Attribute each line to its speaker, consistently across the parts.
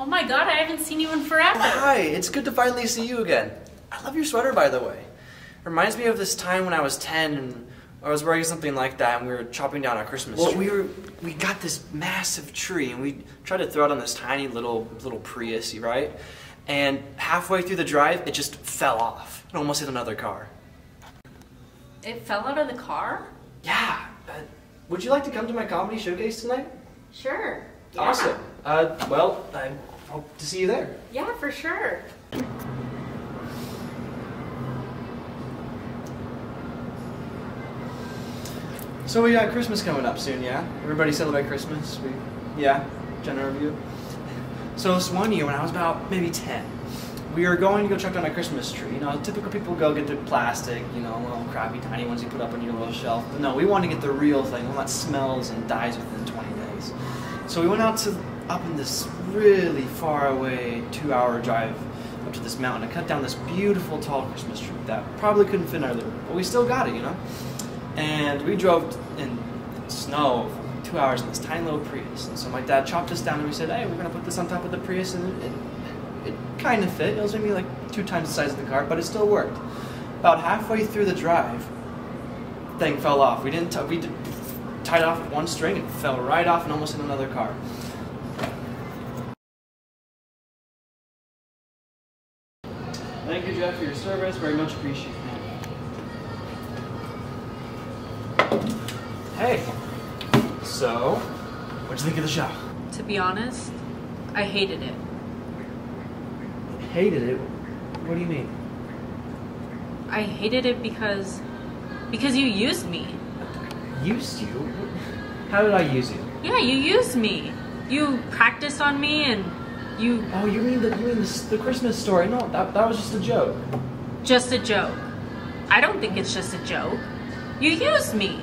Speaker 1: Oh my god, I haven't seen you in forever.
Speaker 2: Hi, it's good to finally see you again. I love your sweater, by the way. It Reminds me of this time when I was 10 and I was wearing something like that and we were chopping down a Christmas
Speaker 3: Well,
Speaker 2: tree.
Speaker 3: we
Speaker 2: were we got this massive tree and we tried to throw it on this tiny little little Prius, right? And halfway through the drive, it just fell off. It almost hit another car.
Speaker 1: It fell out of the car?
Speaker 2: Yeah. Uh, would you like to come to my comedy showcase tonight?
Speaker 1: Sure. Yeah.
Speaker 2: Awesome. Uh, well, I hope to see you there.
Speaker 1: Yeah, for sure.
Speaker 2: So we got Christmas coming up soon, yeah? Everybody celebrate Christmas? We, yeah? General review? So this one year when I was about maybe 10, we were going to go check on a Christmas tree. You know, typical people go get the plastic, you know, little crappy tiny ones you put up on your little shelf. But no, we wanted to get the real thing, one that smells and dies within 20 days. So we went out to up in this really far away two hour drive up to this mountain and cut down this beautiful tall Christmas tree that probably couldn't fit in our living room, but we still got it, you know? And we drove in snow two hours in this tiny little Prius. And so my dad chopped us down and we said, hey, we're going to put this on top of the Prius. And it, it, it kind of fit. It was maybe like two times the size of the car, but it still worked. About halfway through the drive, thing fell off. We didn't, we did, tied off one string and it fell right off and almost hit another car. Thank you, Jeff, for your service. Very much appreciated. Hey. So, what'd you think of the show?
Speaker 1: To be honest, I hated it.
Speaker 2: Hated it. What do you mean?
Speaker 1: I hated it because because you used me.
Speaker 2: Used you? How did I use you?
Speaker 1: Yeah, you used me. You practiced on me and you
Speaker 2: Oh, you mean the you mean the, the Christmas story? No, that that was just a joke.
Speaker 1: just a joke. I don't think it's just a joke. You used me.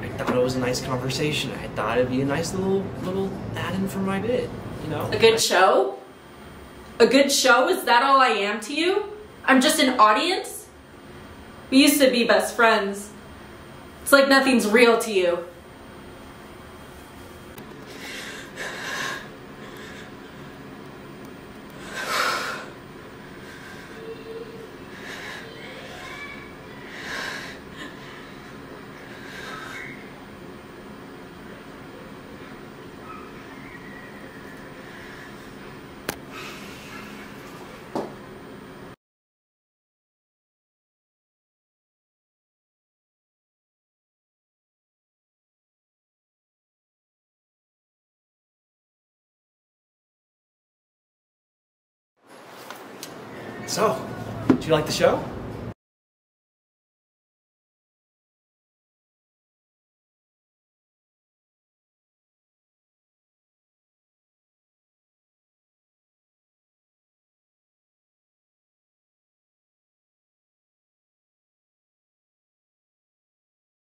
Speaker 2: I thought it was a nice conversation. I thought it'd be a nice little little add-in for my bit. You know.
Speaker 4: A good show? A good show? Is that all I am to you? I'm just an audience? We used to be best friends. It's like nothing's real to you.
Speaker 2: So, did you like the show?